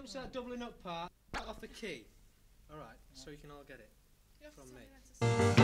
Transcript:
comes to that doubling up part, cut off the key. All right, so you can all get it from me.